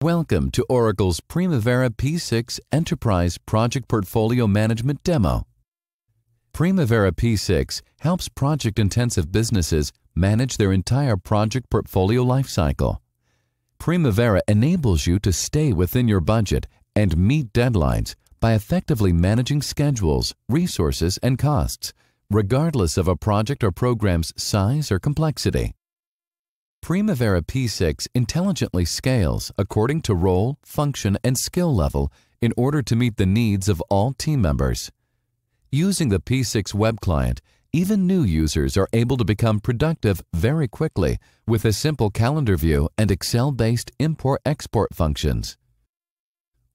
Welcome to Oracle's Primavera P6 Enterprise Project Portfolio Management Demo. Primavera P6 helps project-intensive businesses manage their entire project portfolio lifecycle. Primavera enables you to stay within your budget and meet deadlines by effectively managing schedules, resources, and costs, regardless of a project or program's size or complexity. Primavera P6 intelligently scales according to role, function, and skill level in order to meet the needs of all team members. Using the P6 web client, even new users are able to become productive very quickly with a simple calendar view and Excel-based import-export functions.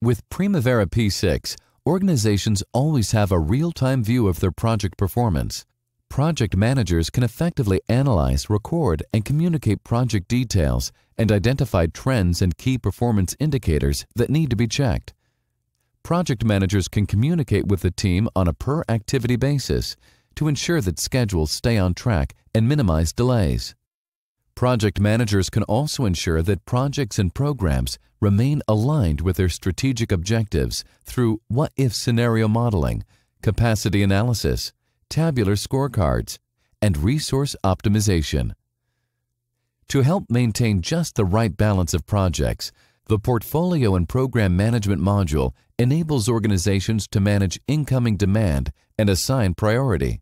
With Primavera P6, organizations always have a real-time view of their project performance. Project managers can effectively analyze, record, and communicate project details and identify trends and key performance indicators that need to be checked. Project managers can communicate with the team on a per-activity basis to ensure that schedules stay on track and minimize delays. Project managers can also ensure that projects and programs remain aligned with their strategic objectives through what-if scenario modeling, capacity analysis, tabular scorecards, and resource optimization. To help maintain just the right balance of projects, the Portfolio and Program Management module enables organizations to manage incoming demand and assign priority.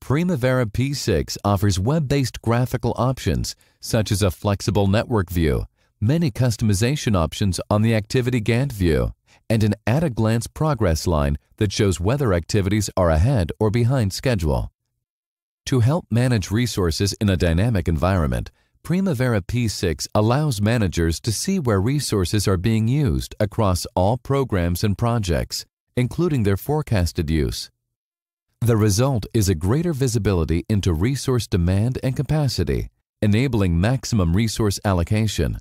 Primavera P6 offers web-based graphical options such as a flexible network view, many customization options on the Activity Gantt view, and an at-a-glance progress line that shows whether activities are ahead or behind schedule. To help manage resources in a dynamic environment, Primavera P6 allows managers to see where resources are being used across all programs and projects, including their forecasted use. The result is a greater visibility into resource demand and capacity, enabling maximum resource allocation.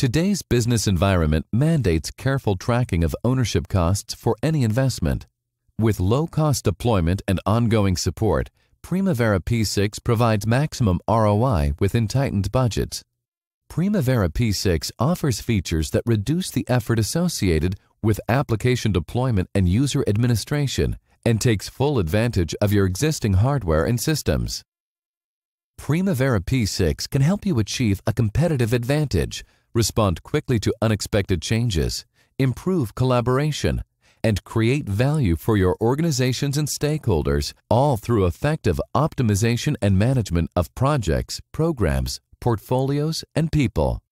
Today's business environment mandates careful tracking of ownership costs for any investment. With low-cost deployment and ongoing support, Primavera P6 provides maximum ROI within tightened budgets. Primavera P6 offers features that reduce the effort associated with application deployment and user administration and takes full advantage of your existing hardware and systems. Primavera P6 can help you achieve a competitive advantage respond quickly to unexpected changes, improve collaboration, and create value for your organizations and stakeholders, all through effective optimization and management of projects, programs, portfolios, and people.